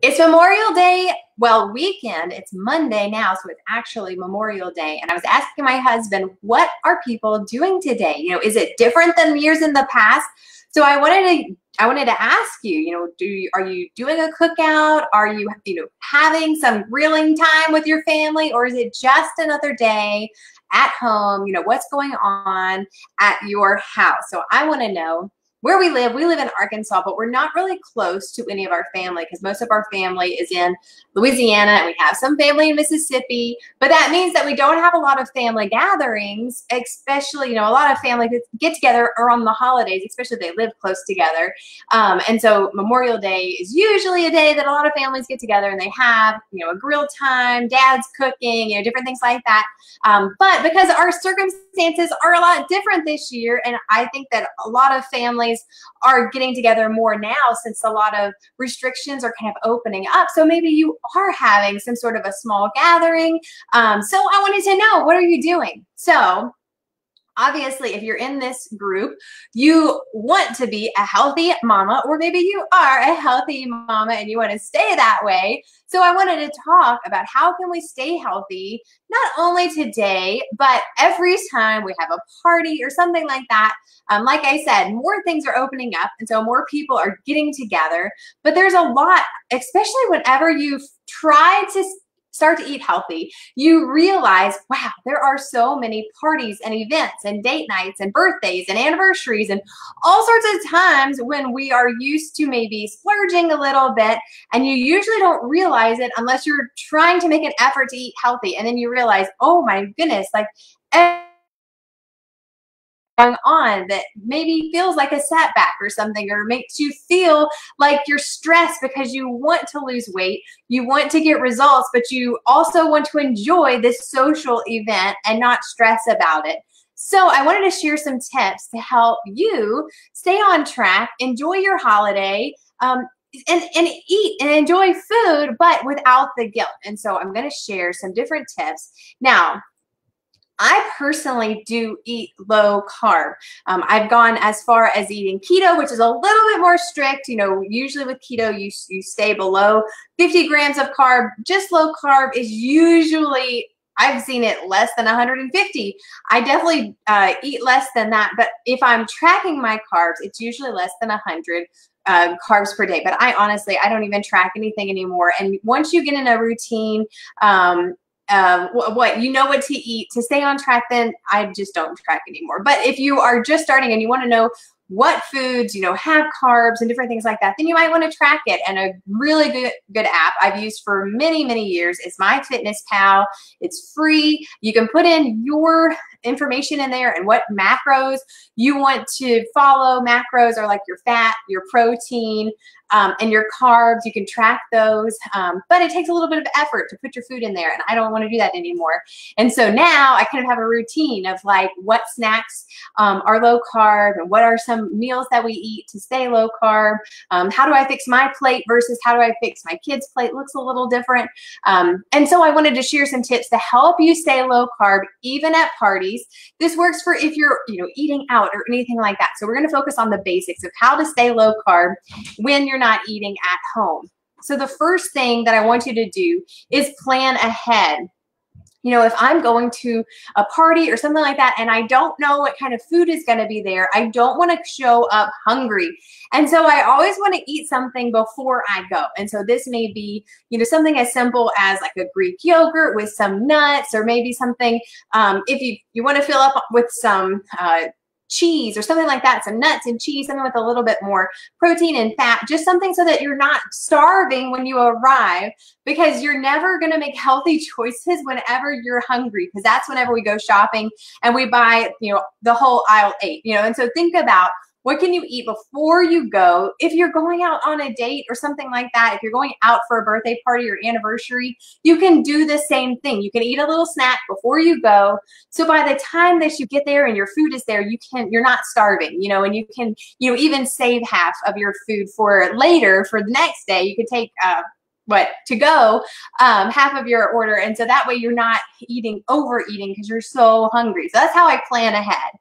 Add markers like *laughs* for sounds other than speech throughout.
It's Memorial Day, well, weekend. It's Monday now, so it's actually Memorial Day. And I was asking my husband, what are people doing today? You know, is it different than years in the past? So I wanted to I wanted to ask you, you know, do you, are you doing a cookout? Are you, you know, having some grilling time with your family or is it just another day at home? You know, what's going on at your house? So I want to know where we live, we live in Arkansas, but we're not really close to any of our family because most of our family is in Louisiana and we have some family in Mississippi. But that means that we don't have a lot of family gatherings, especially, you know, a lot of family get together or on the holidays, especially if they live close together. Um, and so Memorial Day is usually a day that a lot of families get together and they have, you know, a grill time, dad's cooking, you know, different things like that. Um, but because our circumstances are a lot different this year, and I think that a lot of families families are getting together more now since a lot of restrictions are kind of opening up. So maybe you are having some sort of a small gathering. Um, so I wanted to know, what are you doing? So obviously if you're in this group you want to be a healthy mama or maybe you are a healthy mama and you want to stay that way. So i wanted to talk about how can we stay healthy not only today but every time we have a party or something like that. Um, like i said more things are opening up and so more people are getting together but there's a lot especially whenever you've tried to start to eat healthy, you realize, wow, there are so many parties and events and date nights and birthdays and anniversaries and all sorts of times when we are used to maybe splurging a little bit and you usually don't realize it unless you're trying to make an effort to eat healthy. And then you realize, oh my goodness, like, going on that maybe feels like a setback or something or makes you feel like you're stressed because you want to lose weight, you want to get results, but you also want to enjoy this social event and not stress about it. So I wanted to share some tips to help you stay on track, enjoy your holiday, um, and, and eat and enjoy food, but without the guilt. And so I'm going to share some different tips. Now, I personally do eat low carb. Um, I've gone as far as eating keto, which is a little bit more strict. You know, usually with keto, you, you stay below 50 grams of carb. Just low carb is usually I've seen it less than 150. I definitely uh, eat less than that, but if I'm tracking my carbs, it's usually less than 100 uh, carbs per day. But I honestly, I don't even track anything anymore. And once you get in a routine, um, um, what you know what to eat. To stay on track then i just don't track anymore. But if you are just starting and you want to know what foods you know have carbs and different things like that then you might want to track it. And a really good good app i've used for many many years is MyFitnessPal it's free. You can put in your information in there and what macros you want to follow macros are like your fat your protein um, and your carbs, you can track those, um, but it takes a little bit of effort to put your food in there, and I don't want to do that anymore. And so now I kind of have a routine of like what snacks um, are low carb and what are some meals that we eat to stay low carb. Um, how do I fix my plate versus how do I fix my kids' plate? Looks a little different. Um, and so I wanted to share some tips to help you stay low carb even at parties. This works for if you're you know eating out or anything like that. So we're going to focus on the basics of how to stay low carb when you're you're not eating at home. So the first thing that I want you to do is plan ahead. You know, if I'm going to a party or something like that and I don't know what kind of food is going to be there, I don't want to show up hungry. And so I always want to eat something before I go. And so this may be, you know, something as simple as like a Greek yogurt with some nuts or maybe something, um, if you, you want to fill up with some uh, cheese or something like that, some nuts and cheese, something with a little bit more protein and fat, just something so that you're not starving when you arrive because you're never going to make healthy *laughs* choices whenever you're hungry because that's whenever we go shopping and we buy, you know, the whole aisle eight, you know, and so think about what can you eat before you go? If you're going out on a date or something like that, if you're going out for a birthday party or anniversary, you can do the same thing. You can eat a little snack before you go. So by the time that you get there and your food is there, you can you're not starving, you know, and you can, you know, even save half of your food for later for the next day. You could take uh, what to go um, half of your order and so that way you're not eating overeating because you're so hungry so that's how i plan ahead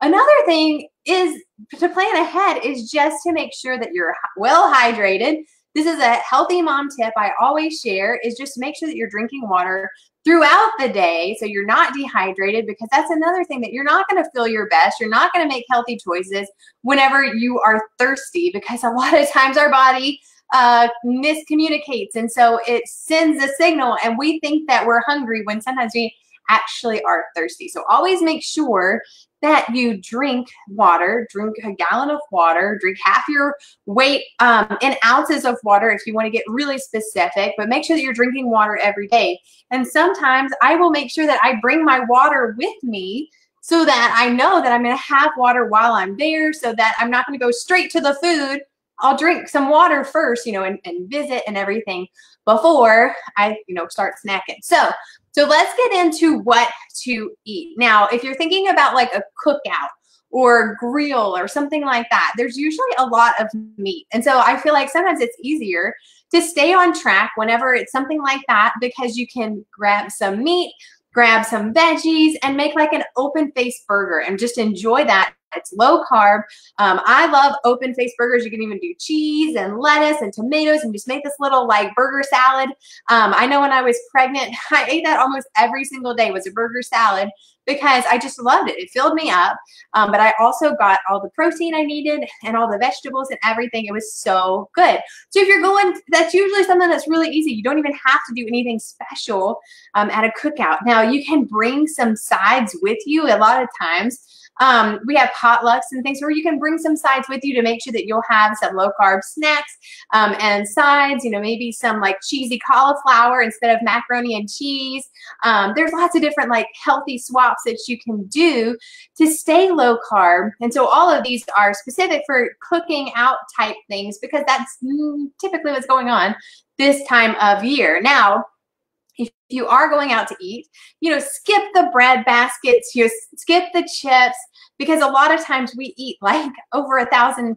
Another thing is to plan ahead is just to make sure that you're well hydrated, this is a healthy mom tip I always share is just make sure that you're drinking water throughout the day so you're not dehydrated because that's another thing that you're not going to feel your best. You're not going to make healthy choices whenever you are thirsty because a *laughs* lot of times our body uh, miscommunicates and so it sends a signal and we think that we're hungry when sometimes we actually are thirsty. So always make sure that you drink water, drink a gallon of water, drink half your weight um, in ounces of water if you want to get really specific, but make sure that you're drinking water every day. And sometimes I will make sure that I bring my water with me so that I know that I'm going to have water while I'm there so that I'm not going to go straight to the food. I'll drink some water first, you know, and, and visit and everything before I, you know, start snacking. So so let's get into what to eat. Now, if you're thinking about like a cookout or grill or something like that, there's usually a lot of meat. And so I feel like sometimes it's easier to stay on track whenever it's something like that because you can grab some meat, grab some veggies, and make like an open face burger and just enjoy that it's low carb. Um, I love open face burgers. You can even do cheese and lettuce and tomatoes and just make this little like burger salad. Um, I know when I was pregnant, *laughs* I ate that almost every single day was a burger salad because I just loved it. It filled me up. Um, but I also got all the protein I needed and all the vegetables and everything. It was so good. So if you're going, that's usually something that's really easy. You don't even have to do anything special um, at a cookout. Now you can bring some sides with you a lot of times. Um, we have potlucks and things where you can bring some sides with you to make sure that you'll have some low carb snacks um, and sides, you know, maybe some like cheesy cauliflower instead of macaroni and cheese. Um, there's lots of different like healthy swaps that you can do to stay low carb. And so all of these are specific for cooking out type things because that's typically what's going on this time of year. Now, you are going out to eat, you know, skip the bread baskets, you skip the chips, because a lot of times we eat like *laughs* over a thousand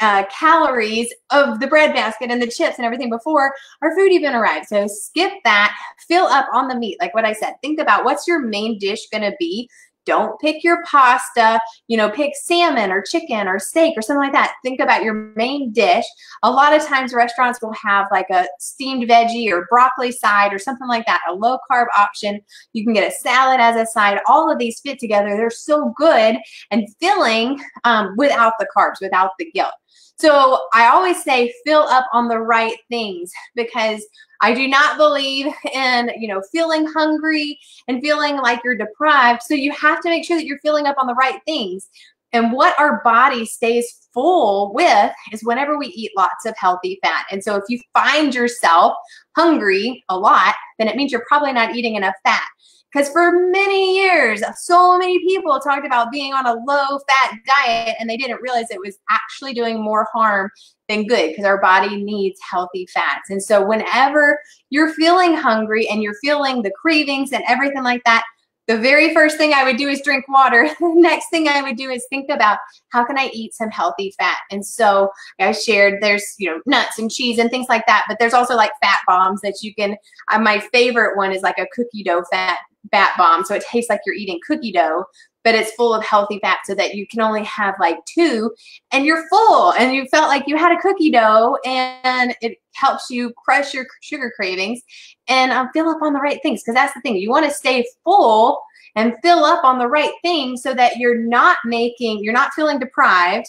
uh, calories of the bread basket and the chips and everything before our food even arrives. So skip that, fill up on the meat. Like what I said, think about what's your main dish going to be don't pick your pasta, you know, pick salmon or chicken or steak or something like that. Think about your main dish. A lot of times restaurants will have like a steamed veggie or broccoli side or something like that, a low carb option. You can get a salad as a side. All of these fit together. They're so good and filling um, without the carbs, without the guilt. So I always say fill up on the right things because I do not believe in, you know, feeling hungry and feeling like you're deprived. So you have to make sure that you're filling up on the right things. And what our body stays full with is whenever we eat lots of healthy fat. And so if you find yourself hungry a lot, then it means you're probably not eating enough fat. Because for many years, so many people talked about being on a low fat diet and they didn't realize it was actually doing more harm than good because our body needs healthy fats. And so, whenever you're feeling hungry and you're feeling the cravings and everything like that, the very first thing I would do is drink water. *laughs* the next thing I would do is think about how can I eat some healthy fat. And so I shared there's you know nuts and cheese and things like that, but there's also like fat bombs that you can. Uh, my favorite one is like a cookie dough fat fat bomb. So it tastes like you're eating cookie dough, but it's full of healthy fat so that you can only have like two and you're full and you felt like you had a cookie dough and it helps you crush your sugar cravings and um, fill up on the right things because that's the thing. You want to stay full and fill up on the right things so that you're not making, you're not feeling deprived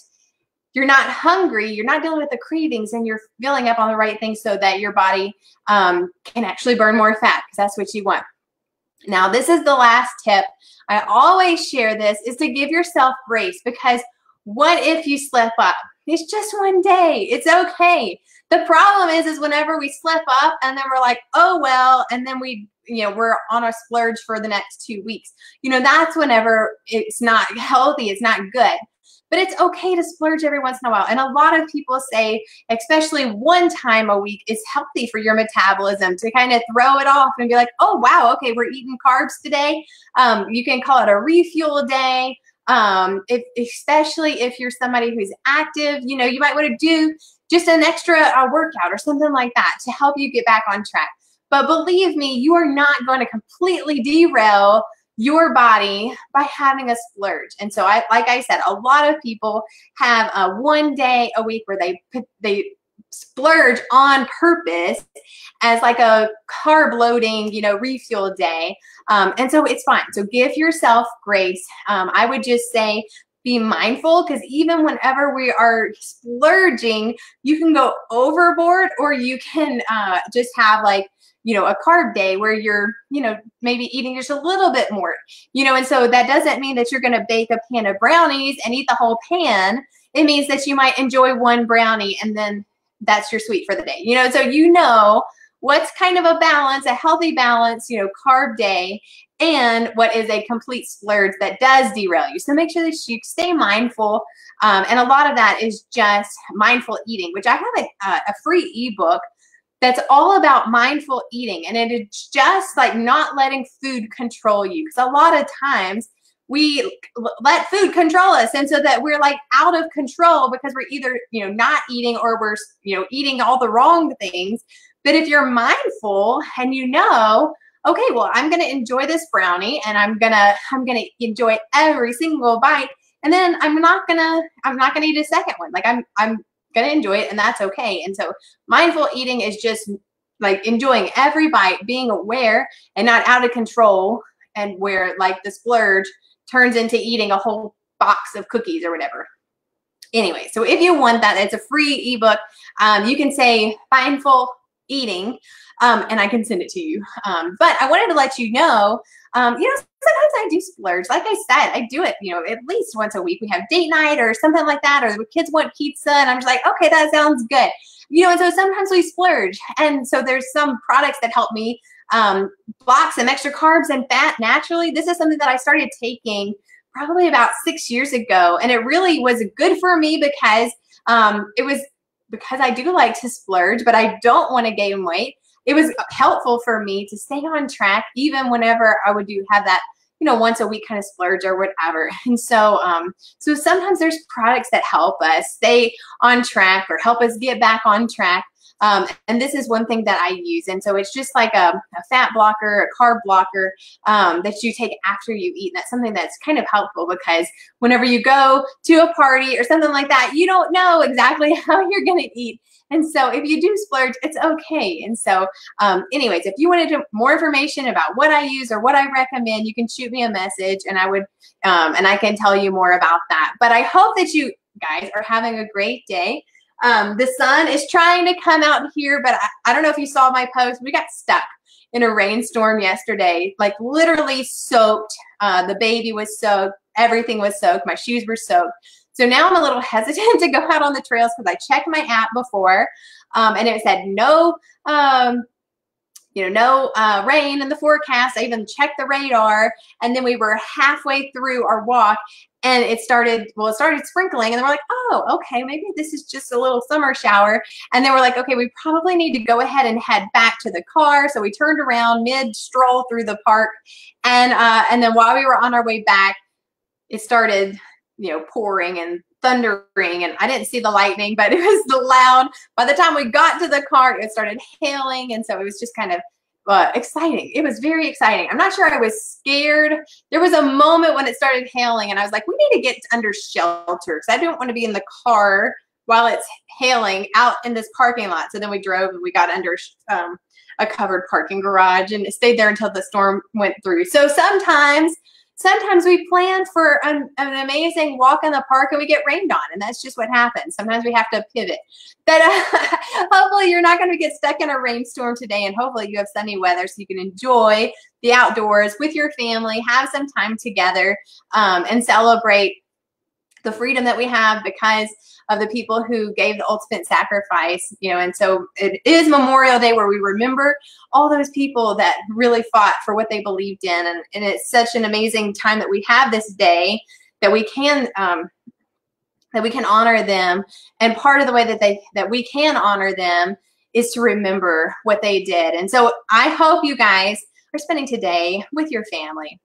you're not hungry, you're not dealing with the cravings, and you're filling up on the right things so that your body um, can actually burn more fat because that's what you want. Now, this is the last tip. I always share this is to give yourself grace because what if you slip up? It's just one day. It's okay. The problem is, is whenever we slip up and then we're like, oh well, and then we, you know, we're on a splurge for the next two weeks. You know, that's whenever it's not healthy. It's not good but it's okay to splurge every once in a while. And a lot of people say, especially one time a week is healthy for your metabolism to kind of throw it off and be like, oh, wow, okay, we're eating carbs today. Um, you can call it a refuel day. Um, if, especially if you're somebody who's active, you know, you might want to do just an extra uh, workout or something like that to help you get back on track. But believe me, you are not going to completely derail your body by having a splurge. And so I like I said, a lot of people have a one day a week where they put they splurge on purpose as like a carb loading, you know, refuel day. Um, and so it's fine. So give yourself grace. Um, I would just say be mindful because even whenever we are splurging, you can go overboard or you can uh, just have like, you know, a carb day where you're, you know, maybe eating just a little bit more, you know, and so that doesn't mean that you're going to bake a pan of brownies and eat the whole pan. It means that you might enjoy one brownie and then that's your sweet for the day, you know, so you know what's kind of a balance, a healthy balance, you know, carb day and what is a complete splurge that does derail you. So make sure that you stay mindful. Um, and a lot of that is just mindful eating, which I have a, a free ebook that's all about mindful eating. And it is just like not letting food control you. Because a lot of times we let food control us. And so that we're like out of control because we're either, you know, not eating or we're, you know, eating all the wrong things. But if you're mindful and you know, okay, well, I'm going to enjoy this brownie and I'm going to, I'm going to enjoy every single bite. And then I'm not to, I'm not to eat a second one. Like I'm, I'm going to enjoy it and that's okay. And so mindful eating is just like enjoying every bite, being aware and not out of control and where like the splurge turns into eating a whole box of cookies or whatever. Anyway, so if you want that, it's a free ebook. Um, you can say mindful eating um, and I can send it to you. Um, but I wanted to let you know, um, you know, sometimes I do splurge. Like I said, I do it, you know, at least once a week. We have date night or something like that, or the kids want pizza, and I'm just like, okay, that sounds good. You know, and so sometimes we splurge. And so there's some products that help me um, block some extra carbs and fat naturally. This is something that I started taking probably about six years ago. And it really was good for me because um, it was because I do like to splurge, but I don't want to gain weight. It was helpful for me to stay on track even whenever I would do have that you know once a week kind of splurge or whatever. *laughs* And so um so sometimes there's products that help us stay on track or help us get back on track um, and this is one thing that I use. And so it's just like a, a fat blocker, a carb blocker um, that you take after you eat. And that's something that's kind of helpful because whenever you go to a party or something like that, you don't know exactly *laughs* how you're going to eat. And so if you do splurge, it's okay. And so um, anyways, if you wanted more information about what I use or what I recommend, you can shoot me a message and I would, um, and I can tell you more about that. But I hope that you guys are having a great day. Um, the sun is trying to come out here, but I, I don't know if you saw my post. We got stuck in a rainstorm yesterday, like literally soaked. Uh, the baby was soaked. Everything was soaked. My shoes were soaked. So now I'm a little *laughs* hesitant to go out on the trails because I checked my app before um, and it said no, um, you know, no uh, rain in the forecast. I even checked the radar and then we were halfway through our walk and it started, well, it started sprinkling and then we're like, oh, okay, maybe this is just a little summer shower. And then we're like, okay, we probably need to go ahead and head back to the car. So we turned around mid stroll through the park. And, uh, and then while we were on our way back, it started you know, pouring and thundering and I didn't see the lightning, but it was loud. By the time we got to the car, it started hailing. And so it was just kind of uh, exciting. It was very exciting. I'm not sure I was scared. There was a moment when it started hailing and I was like, we need to get under shelter because I don't want to be in the car while it's hailing out in this parking lot. So then we drove and we got under um, a covered parking garage and stayed there until the storm went through. So sometimes sometimes we plan for an, an, amazing walk in the park and we get rained on and that's just what happens. Sometimes we have to pivot. But uh, *laughs* hopefully you're not going to get stuck in a rainstorm today and hopefully you have sunny weather so you can enjoy the outdoors with your family have some time together um, and celebrate the freedom that we have because of the people who gave the ultimate sacrifice, you know, and so it is Memorial Day where we remember all those people that really fought for what they believed in. And, and it's such an amazing time that we have this day that we can um, that we can honor them. And part of the way that they that we can honor them is to remember what they did. And so I hope you guys are spending today with your family